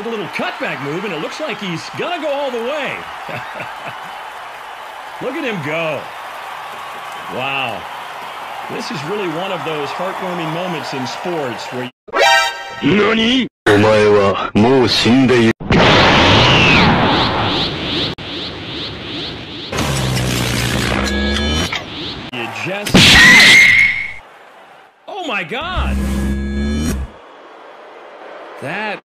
With a little cutback move, and it looks like he's going to go all the way. Look at him go. Wow. This is really one of those heartwarming moments in sports where you just... Oh my god! That